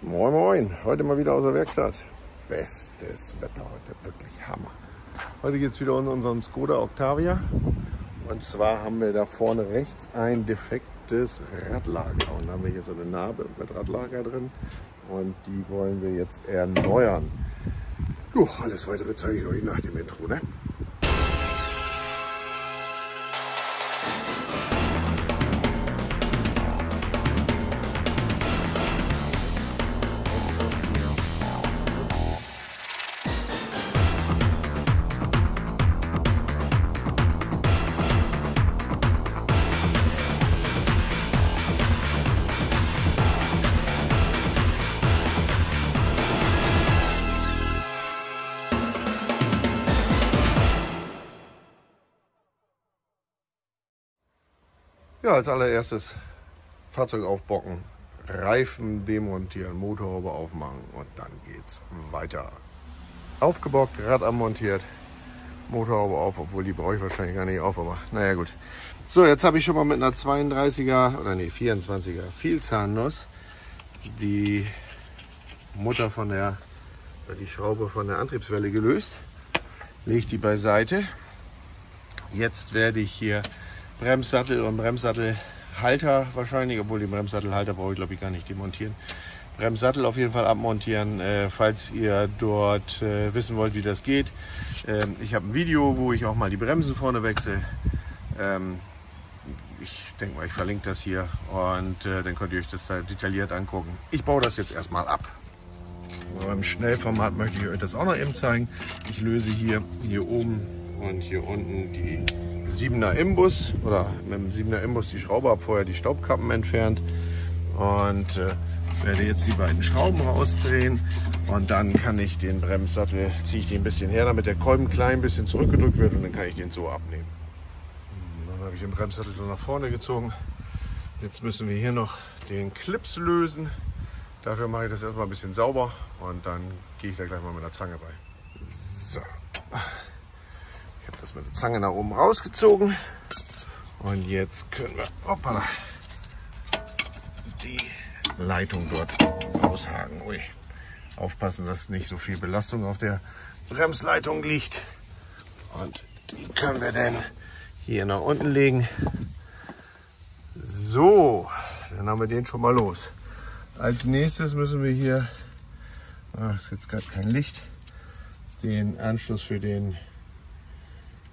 Moin Moin, heute mal wieder aus der Werkstatt. Bestes Wetter heute, wirklich Hammer. Heute geht es wieder um unseren Skoda Octavia. Und zwar haben wir da vorne rechts ein defektes Radlager. Und da haben wir hier so eine Narbe mit Radlager drin. Und die wollen wir jetzt erneuern. Jo, alles weitere zeige ich euch nach dem Intro. Ne? Als allererstes Fahrzeug aufbocken, Reifen demontieren, Motorhaube aufmachen und dann geht's weiter. Aufgebockt, Rad abmontiert, Motorhaube auf, obwohl die brauche ich wahrscheinlich gar nicht auf, aber naja gut. So, jetzt habe ich schon mal mit einer 32er oder nee 24er Vielzahnnuss die Mutter von der, die Schraube von der Antriebswelle gelöst. Lege die beiseite. Jetzt werde ich hier Bremssattel und Bremssattelhalter wahrscheinlich, obwohl den Bremssattelhalter brauche ich glaube ich gar nicht demontieren. Bremssattel auf jeden Fall abmontieren, äh, falls ihr dort äh, wissen wollt, wie das geht. Ähm, ich habe ein Video, wo ich auch mal die Bremsen vorne wechsle. Ähm, ich denke mal, ich verlinke das hier und äh, dann könnt ihr euch das da detailliert angucken. Ich baue das jetzt erstmal ab. Beim Schnellformat möchte ich euch das auch noch eben zeigen. Ich löse hier, hier oben und hier unten die 7er Imbus oder mit dem 7er Imbus die Schraube habe vorher die Staubkappen entfernt und äh, werde jetzt die beiden Schrauben rausdrehen und dann kann ich den Bremssattel, ziehe ich den ein bisschen her, damit der Kolben klein ein bisschen zurückgedrückt wird und dann kann ich den so abnehmen. Dann habe ich den Bremssattel so nach vorne gezogen. Jetzt müssen wir hier noch den Clips lösen. Dafür mache ich das erstmal ein bisschen sauber und dann gehe ich da gleich mal mit der Zange bei. So habe das mit der Zange nach oben rausgezogen. Und jetzt können wir hoppala, die Leitung dort aushaken. Ui. Aufpassen, dass nicht so viel Belastung auf der Bremsleitung liegt. Und die können wir dann hier nach unten legen. So, dann haben wir den schon mal los. Als nächstes müssen wir hier, ach, ist jetzt gerade kein Licht, den Anschluss für den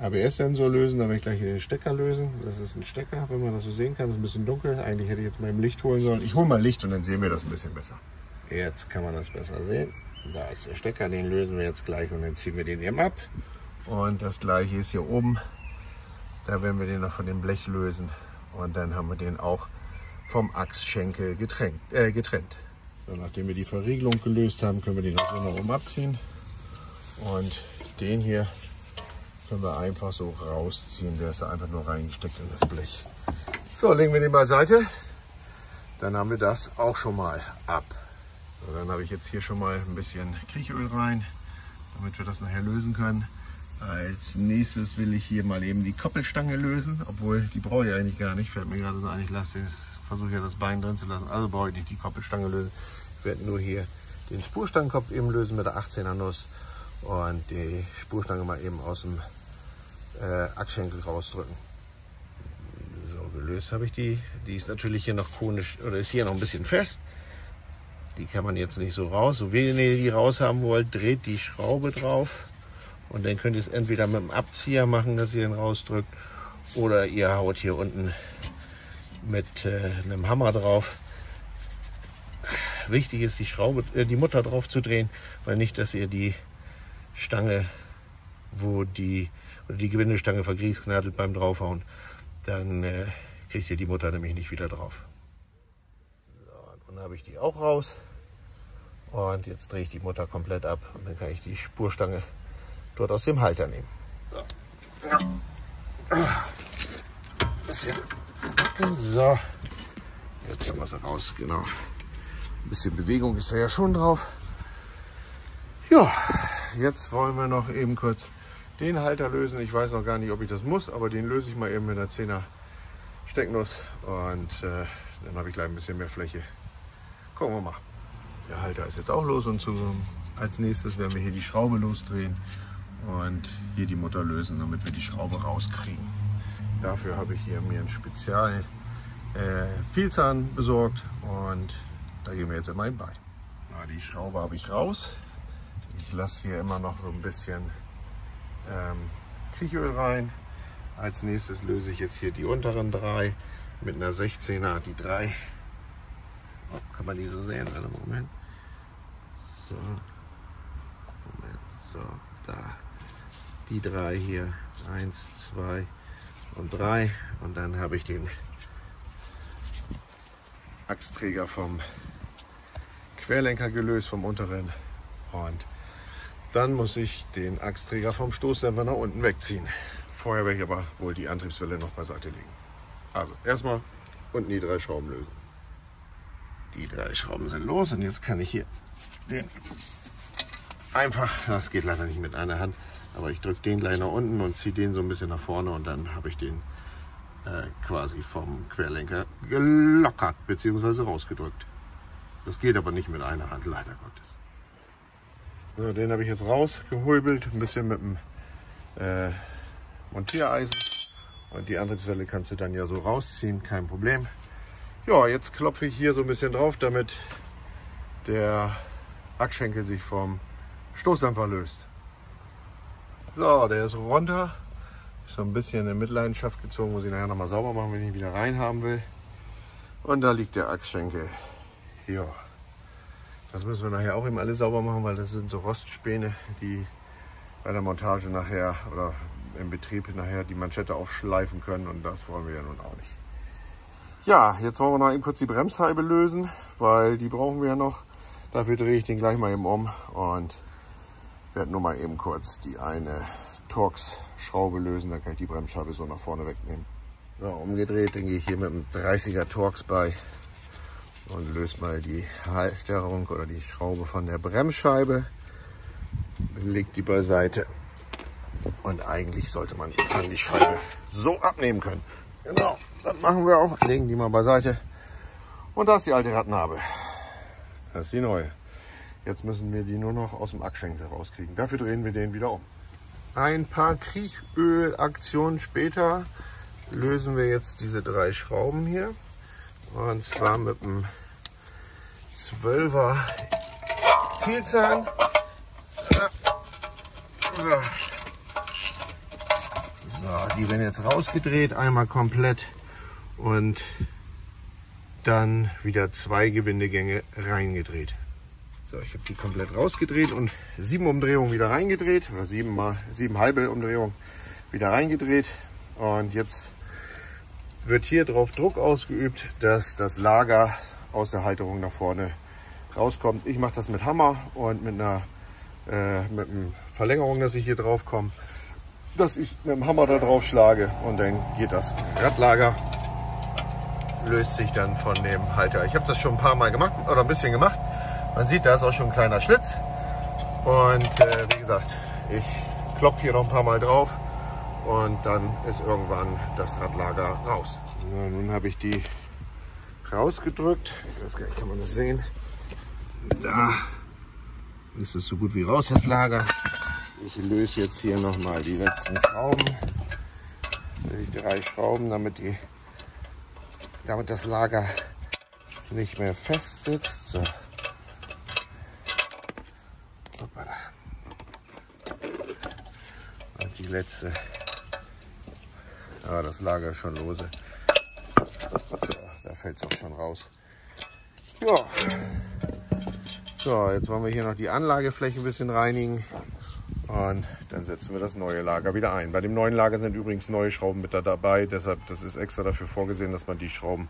ABS-Sensor lösen, dann werde ich gleich hier den Stecker lösen. Das ist ein Stecker, wenn man das so sehen kann. Das ist ein bisschen dunkel. Eigentlich hätte ich jetzt mal im Licht holen sollen. Ich hole mal Licht und dann sehen wir das ein bisschen besser. Jetzt kann man das besser sehen. Da ist der Stecker, den lösen wir jetzt gleich und dann ziehen wir den eben ab. Und das gleiche ist hier oben. Da werden wir den noch von dem Blech lösen. Und dann haben wir den auch vom Achsschenkel getrennt. Äh, getrennt. So, nachdem wir die Verriegelung gelöst haben, können wir den auch so nach oben abziehen. Und den hier können wir einfach so rausziehen. Der ist einfach nur reingesteckt in das Blech. So, legen wir den beiseite. Dann haben wir das auch schon mal ab. So, dann habe ich jetzt hier schon mal ein bisschen Kriechöl rein, damit wir das nachher lösen können. Als nächstes will ich hier mal eben die Koppelstange lösen, obwohl die brauche ich eigentlich gar nicht. Fällt mir gerade so ein, ich lasse das, versuche ja das Bein drin zu lassen, also brauche ich nicht die Koppelstange lösen. Ich werde nur hier den Spurstangenkopf eben lösen mit der 18er Nuss und die Spurstange mal eben aus dem äh, Achsschenkel rausdrücken. So, gelöst habe ich die. Die ist natürlich hier noch konisch, oder ist hier noch ein bisschen fest. Die kann man jetzt nicht so raus. So wenn ihr die raus haben wollt, dreht die Schraube drauf. Und dann könnt ihr es entweder mit dem Abzieher machen, dass ihr ihn rausdrückt. Oder ihr haut hier unten mit äh, einem Hammer drauf. Wichtig ist, die Schraube, äh, die Mutter drauf zu drehen, weil nicht, dass ihr die Stange, wo die die Gewindestange vergrießknadelt beim draufhauen, dann äh, kriegt ihr die Mutter nämlich nicht wieder drauf. So, nun habe ich die auch raus. Und jetzt drehe ich die Mutter komplett ab und dann kann ich die Spurstange dort aus dem Halter nehmen. So. So, jetzt haben wir sie raus, genau. Ein bisschen Bewegung ist da ja schon drauf. Ja, jetzt wollen wir noch eben kurz den Halter lösen. Ich weiß noch gar nicht, ob ich das muss, aber den löse ich mal eben mit einer 10er Stecknuss und äh, dann habe ich gleich ein bisschen mehr Fläche. Gucken wir mal. Der Halter ist jetzt auch los und zu, als nächstes werden wir hier die Schraube losdrehen und hier die Mutter lösen, damit wir die Schraube rauskriegen. Dafür habe ich hier mir einen Spezial äh, Vielzahn besorgt und da gehen wir jetzt immer bei. Na, die Schraube habe ich raus. Ich lasse hier immer noch so ein bisschen ähm, Kriechöl rein. Als nächstes löse ich jetzt hier die unteren drei mit einer 16er, die drei. Oh, kann man die so sehen? Warte, Moment. So. Moment. So, da. Die drei hier. Eins, zwei und drei. Und dann habe ich den Achsträger vom Querlenker gelöst, vom unteren. Und dann muss ich den Achsträger vom Stoßdämpfer nach unten wegziehen. Vorher werde ich aber wohl die Antriebswelle noch beiseite legen. Also erstmal unten die drei Schrauben lösen. Die drei Schrauben sind los und jetzt kann ich hier den einfach, das geht leider nicht mit einer Hand, aber ich drücke den gleich nach unten und ziehe den so ein bisschen nach vorne und dann habe ich den äh, quasi vom Querlenker gelockert bzw. rausgedrückt. Das geht aber nicht mit einer Hand, leider Gottes. So, den habe ich jetzt rausgehobelt, ein bisschen mit dem äh, Montiereisen. Und die Antriebswelle kannst du dann ja so rausziehen, kein Problem. Ja, jetzt klopfe ich hier so ein bisschen drauf, damit der Achsschenkel sich vom Stoßdämpfer löst. So, der ist runter. Ist so ein bisschen in Mitleidenschaft gezogen, muss ich nachher nochmal sauber machen, wenn ich ihn wieder rein haben will. Und da liegt der Achsschenkel. Ja, das müssen wir nachher auch eben alle sauber machen, weil das sind so Rostspäne, die bei der Montage nachher oder im Betrieb nachher die Manschette aufschleifen können und das wollen wir ja nun auch nicht. Ja, jetzt wollen wir noch eben kurz die Bremsscheibe lösen, weil die brauchen wir ja noch. Dafür drehe ich den gleich mal eben um und werde nur mal eben kurz die eine Torx-Schraube lösen, dann kann ich die Bremsscheibe so nach vorne wegnehmen. So, umgedreht, gehe ich hier mit einem 30er Torx bei und löse mal die Halterung oder die Schraube von der Bremsscheibe. Legt die beiseite. Und eigentlich sollte man dann die Scheibe so abnehmen können. Genau, das machen wir auch. Legen die mal beiseite. Und da ist die alte Radnabe. Das ist die neue. Jetzt müssen wir die nur noch aus dem Achsschenkel rauskriegen. Dafür drehen wir den wieder um. Ein paar Kriechölaktionen später lösen wir jetzt diese drei Schrauben hier. Und zwar mit dem 12er Vielzahn. So. die werden jetzt rausgedreht, einmal komplett und dann wieder zwei Gewindegänge reingedreht. So, ich habe die komplett rausgedreht und sieben Umdrehungen wieder reingedreht oder sieben mal sieben halbe Umdrehungen wieder reingedreht und jetzt wird hier drauf Druck ausgeübt, dass das Lager aus der Halterung nach vorne rauskommt. Ich mache das mit Hammer und mit einer äh, mit einer Verlängerung, dass ich hier drauf komme, dass ich mit dem Hammer da drauf schlage und dann geht das Radlager, löst sich dann von dem Halter. Ich habe das schon ein paar Mal gemacht oder ein bisschen gemacht. Man sieht, da ist auch schon ein kleiner Schlitz. Und äh, wie gesagt, ich klopfe hier noch ein paar Mal drauf und dann ist irgendwann das Radlager raus. So, nun habe ich die rausgedrückt. Ich weiß gar nicht, kann man das sehen? Da ist es so gut wie raus, das Lager. Ich löse jetzt hier nochmal die letzten Schrauben. Die drei Schrauben, damit, die, damit das Lager nicht mehr fest sitzt. So. Und die letzte ja, das Lager ist schon lose. So, da fällt es auch schon raus. Ja. So, jetzt wollen wir hier noch die Anlagefläche ein bisschen reinigen. Und dann setzen wir das neue Lager wieder ein. Bei dem neuen Lager sind übrigens neue Schrauben mit dabei. Deshalb, das ist extra dafür vorgesehen, dass man die Schrauben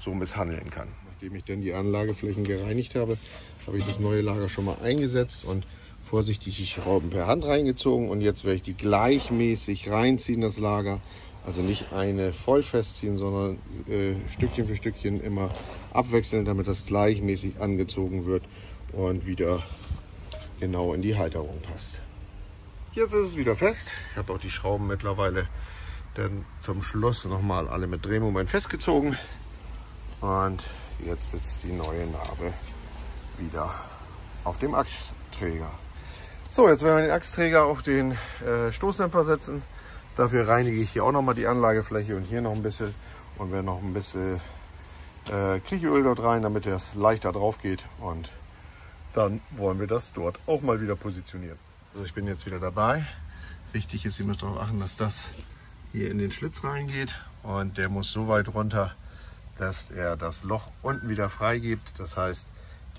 so misshandeln kann. Nachdem ich dann die Anlageflächen gereinigt habe, habe ich das neue Lager schon mal eingesetzt und vorsichtig die Schrauben per Hand reingezogen. Und jetzt werde ich die gleichmäßig reinziehen, das Lager. Also nicht eine voll festziehen, sondern äh, Stückchen für Stückchen immer abwechseln, damit das gleichmäßig angezogen wird und wieder genau in die Halterung passt. Jetzt ist es wieder fest. Ich habe auch die Schrauben mittlerweile dann zum Schluss nochmal alle mit Drehmoment festgezogen. Und jetzt sitzt die neue Narbe wieder auf dem Achsträger. So, jetzt werden wir den Achsträger auf den äh, Stoßdämpfer setzen. Dafür reinige ich hier auch nochmal die Anlagefläche und hier noch ein bisschen und werde noch ein bisschen äh, Kriechöl dort rein, damit es leichter drauf geht und dann wollen wir das dort auch mal wieder positionieren. Also ich bin jetzt wieder dabei. Wichtig ist, ihr müsst darauf achten, dass das hier in den Schlitz reingeht und der muss so weit runter, dass er das Loch unten wieder freigibt. Das heißt,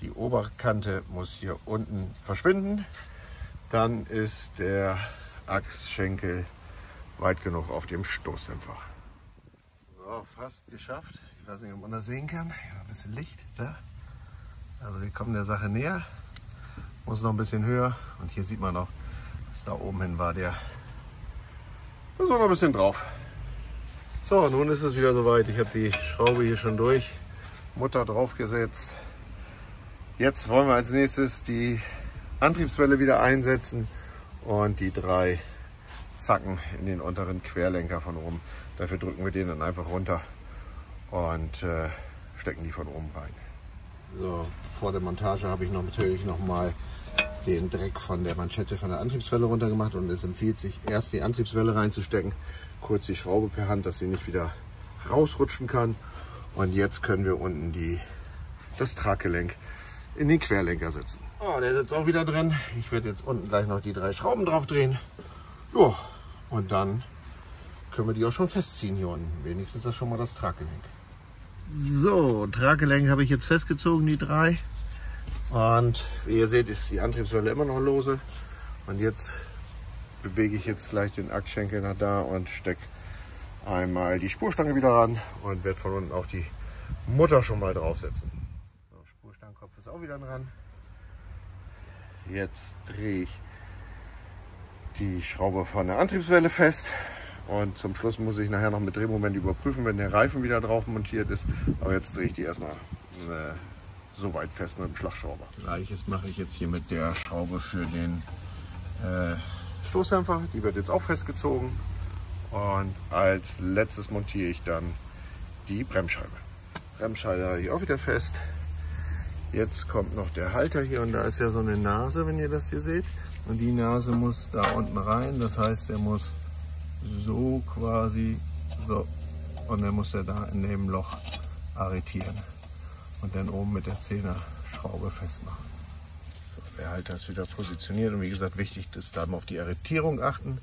die Oberkante muss hier unten verschwinden. Dann ist der Achsschenkel weit genug auf dem Stoßdämpfer. So, fast geschafft. Ich weiß nicht, ob man das sehen kann. Ein bisschen Licht da. Also wir kommen der Sache näher. Muss noch ein bisschen höher. Und hier sieht man noch, dass da oben hin war der. Ist noch ein bisschen drauf. So, nun ist es wieder soweit. Ich habe die Schraube hier schon durch. Mutter draufgesetzt. Jetzt wollen wir als nächstes die Antriebswelle wieder einsetzen und die drei Zacken in den unteren Querlenker von oben. Dafür drücken wir den dann einfach runter und äh, stecken die von oben rein. So, vor der Montage habe ich noch natürlich noch mal den Dreck von der Manschette von der Antriebswelle runtergemacht und es empfiehlt sich erst die Antriebswelle reinzustecken, kurz die Schraube per Hand, dass sie nicht wieder rausrutschen kann und jetzt können wir unten die, das Traggelenk in den Querlenker setzen. Oh, der sitzt auch wieder drin. Ich werde jetzt unten gleich noch die drei Schrauben drauf drehen. Ja, und dann können wir die auch schon festziehen hier unten. Wenigstens das schon mal das Traggelenk. So, Traggelenk habe ich jetzt festgezogen, die drei. Und wie ihr seht, ist die Antriebswelle immer noch lose. Und jetzt bewege ich jetzt gleich den Achsschenkel nach da und stecke einmal die Spurstange wieder ran und werde von unten auch die Mutter schon mal draufsetzen. So, Spurstangenkopf ist auch wieder dran. Jetzt drehe ich die Schraube von der Antriebswelle fest. Und zum Schluss muss ich nachher noch mit Drehmoment überprüfen, wenn der Reifen wieder drauf montiert ist. Aber jetzt drehe ich die erstmal äh, so weit fest mit dem Schlagschrauber. Gleiches mache ich jetzt hier mit der Schraube für den äh, Stoßdämpfer. Die wird jetzt auch festgezogen. Und als letztes montiere ich dann die Bremsscheibe. Bremsscheibe habe ich auch wieder fest. Jetzt kommt noch der Halter hier und da ist ja so eine Nase, wenn ihr das hier seht. Und die Nase muss da unten rein, das heißt, er muss so quasi, so, und dann muss er da in dem Loch arretieren und dann oben mit der Zehnerschraube festmachen. So, der Halter ist wieder positioniert und wie gesagt, wichtig ist da auf die Arretierung achten.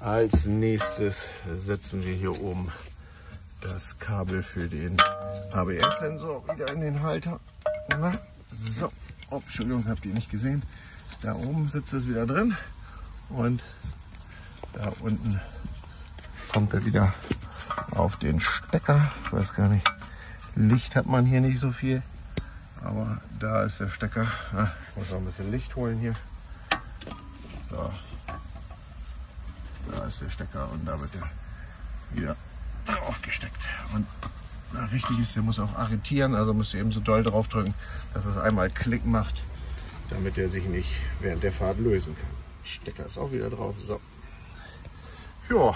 Als nächstes setzen wir hier oben das Kabel für den ABS-Sensor wieder in den Halter. Na, so, oh, Entschuldigung, habt ihr nicht gesehen. Da oben sitzt es wieder drin und da unten kommt er wieder auf den Stecker. Ich weiß gar nicht, Licht hat man hier nicht so viel, aber da ist der Stecker. Ich muss noch ein bisschen Licht holen hier. So. Da ist der Stecker und da wird er wieder drauf gesteckt. Und na, wichtig ist, der muss auch arretieren, also müsst ihr eben so doll drauf drücken, dass es einmal Klick macht, damit er sich nicht während der Fahrt lösen kann. Stecker ist auch wieder drauf. So. Ja,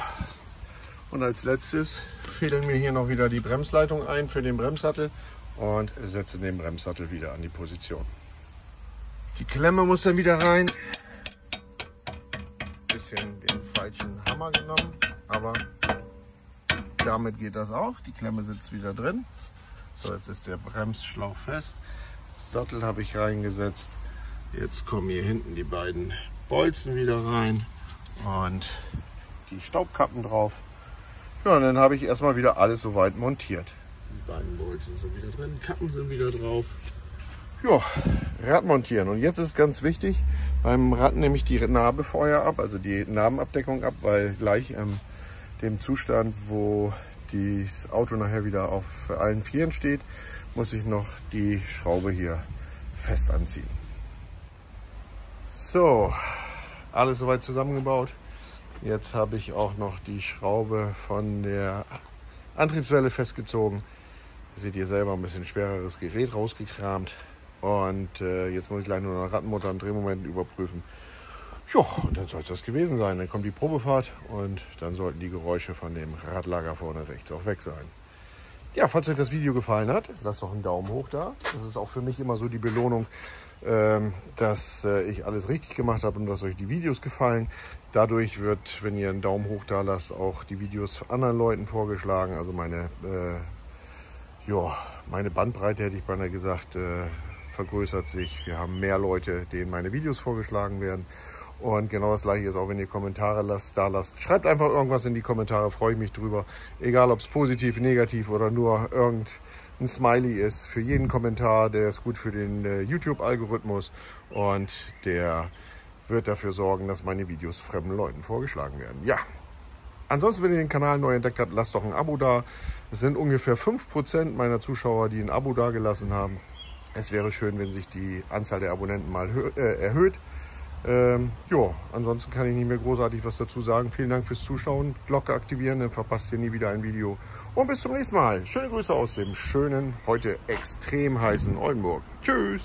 und als letztes fädeln wir hier noch wieder die Bremsleitung ein für den Bremssattel und setzen den Bremssattel wieder an die Position. Die Klemme muss dann wieder rein. Bisschen den falschen Hammer genommen, aber damit geht das auch. Die Klemme sitzt wieder drin. So, jetzt ist der Bremsschlauch fest. Sattel habe ich reingesetzt. Jetzt kommen hier hinten die beiden Bolzen wieder rein und die Staubkappen drauf. Ja, und dann habe ich erstmal wieder alles soweit montiert. Die beiden Bolzen sind wieder drin, Kappen sind wieder drauf. Ja, Rad montieren. Und jetzt ist ganz wichtig, beim Rad nehme ich die Narbe vorher ab, also die Narbenabdeckung ab, weil gleich ähm, dem Zustand, wo das Auto nachher wieder auf allen Vieren steht, muss ich noch die Schraube hier fest anziehen. So, alles soweit zusammengebaut. Jetzt habe ich auch noch die Schraube von der Antriebswelle festgezogen. Seht ihr selber ein bisschen schwereres Gerät rausgekramt. Und äh, jetzt muss ich gleich nur noch Radmutter und Drehmoment überprüfen. Ja, und dann soll es das gewesen sein. Dann kommt die Probefahrt und dann sollten die Geräusche von dem Radlager vorne rechts auch weg sein. ja, falls euch das Video gefallen hat, lasst doch einen Daumen hoch da. Das ist auch für mich immer so die Belohnung, dass äh, ich alles richtig gemacht habe und dass euch die Videos gefallen. Dadurch wird, wenn ihr einen Daumen hoch da lasst, auch die Videos anderen Leuten vorgeschlagen. Also meine, äh, ja, meine Bandbreite, hätte ich beinahe gesagt, äh, vergrößert sich. Wir haben mehr Leute, denen meine Videos vorgeschlagen werden. Und genau das gleiche ist auch, wenn ihr Kommentare lasst, da lasst. Schreibt einfach irgendwas in die Kommentare, freue ich mich drüber. Egal ob es positiv, negativ oder nur irgendein Smiley ist. Für jeden Kommentar, der ist gut für den äh, YouTube-Algorithmus und der wird dafür sorgen, dass meine Videos fremden Leuten vorgeschlagen werden. Ja. Ansonsten, wenn ihr den Kanal neu entdeckt habt, lasst doch ein Abo da. Es sind ungefähr 5% meiner Zuschauer, die ein Abo da gelassen haben. Es wäre schön, wenn sich die Anzahl der Abonnenten mal äh, erhöht. Ähm, ja, ansonsten kann ich nicht mehr großartig was dazu sagen. Vielen Dank fürs Zuschauen. Glocke aktivieren, dann verpasst ihr nie wieder ein Video. Und bis zum nächsten Mal. Schöne Grüße aus dem schönen, heute extrem heißen Oldenburg. Tschüss.